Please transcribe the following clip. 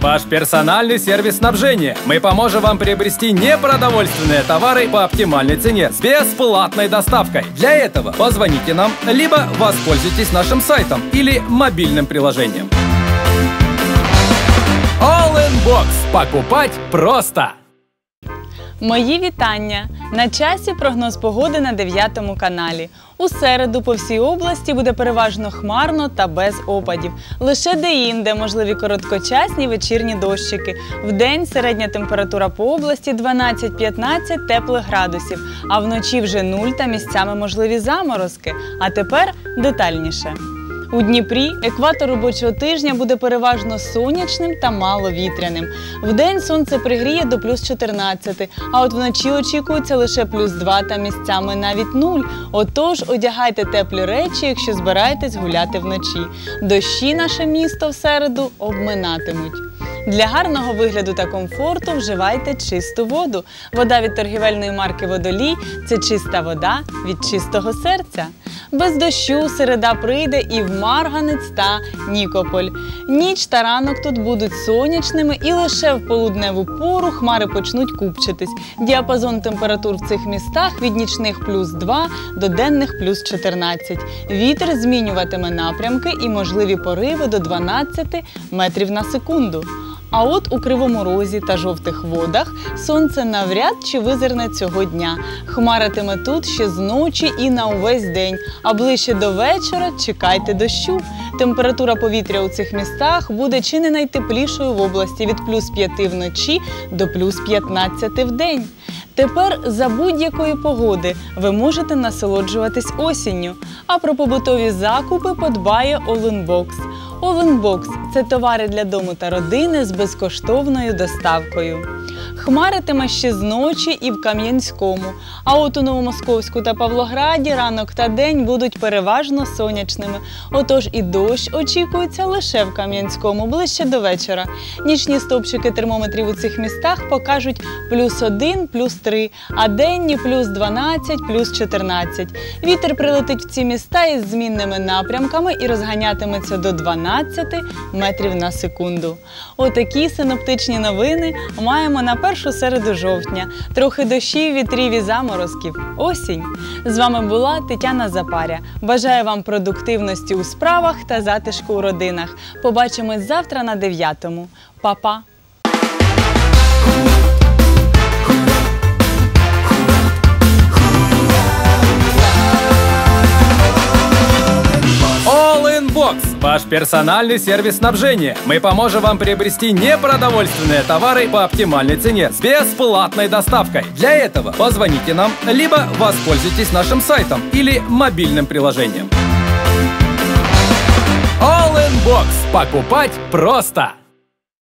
ваш персональный сервис снабжения. Мы поможем вам приобрести непродовольственные товары по оптимальной цене с бесплатной доставкой. Для этого позвоните нам, либо воспользуйтесь нашим сайтом или мобильным приложением. All in Box. Покупать просто. Мої вітання! На часі прогноз погоди на 9 каналі. У середу по всій області буде переважно хмарно та без опадів. Лише де-інде можливі короткочасні вечірні дощики. Вдень середня температура по області 12-15 теплих градусів, а вночі вже 0 та місцями можливі заморозки. А тепер детальніше. У Дніпрі екватор робочого тижня буде переважно сонячним та маловітряним. Вдень сонце пригріє до плюс 14, а от вночі очікується лише плюс 2 та місцями навіть 0. Отож, одягайте теплі речі, якщо збираєтесь гуляти вночі. Дощі наше місто в середу обминатимуть. Для гарного вигляду та комфорту вживайте чисту воду. Вода від торгівельної марки Водолій це чиста вода від чистого серця. Без дощу середа прийде і в Марганець та Нікополь. Ніч та ранок тут будуть сонячними, і лише в полудневу пору хмари почнуть купчитись. Діапазон температур в цих містах від нічних плюс 2 до денних плюс 14. Вітер змінюватиме напрямки і можливі пориви до 12 метрів на секунду. А от у Кривому Розі та жовтих водах сонце навряд чи визирне цього дня. Хмаритиме тут ще з ночі і на увесь день. А ближче до вечора чекайте дощу. Температура повітря у цих містах буде чи не найтеплішою в області від плюс 5 вночі до плюс 15 в день. Тепер за будь-якої погоди ви можете насолоджуватись осінню. А про побутові закупи подбає Оленбокс. Оленбокс це товари для дому та родини з безкоштовною доставкою. Хмаритиме ще зночі і в Кам'янському. А от у Новомосковську та Павлограді ранок та день будуть переважно сонячними. Отож і дощ очікується лише в Кам'янському, ближче до вечора. Нічні стовпчики термометрів у цих містах покажуть плюс 1, плюс 3, а денні плюс 12, плюс 14. Вітер прилетить в ці міста із змінними напрямками і розганятиметься до 12 метрів на секунду. Отакі синоптичні новини маємо на першу середу жовтня. Трохи дощів, вітрів і заморозків. Осінь. З вами була Тетяна Запаря. Бажаю вам продуктивності у справах та затишку у родинах. Побачимось завтра на 9-му. Па-па! Box. Ваш персональный сервис снабжения. Мы поможем вам приобрести непродовольственные товары по оптимальной цене с бесплатной доставкой. Для этого позвоните нам, либо воспользуйтесь нашим сайтом или мобильным приложением. All in Box. Покупать просто.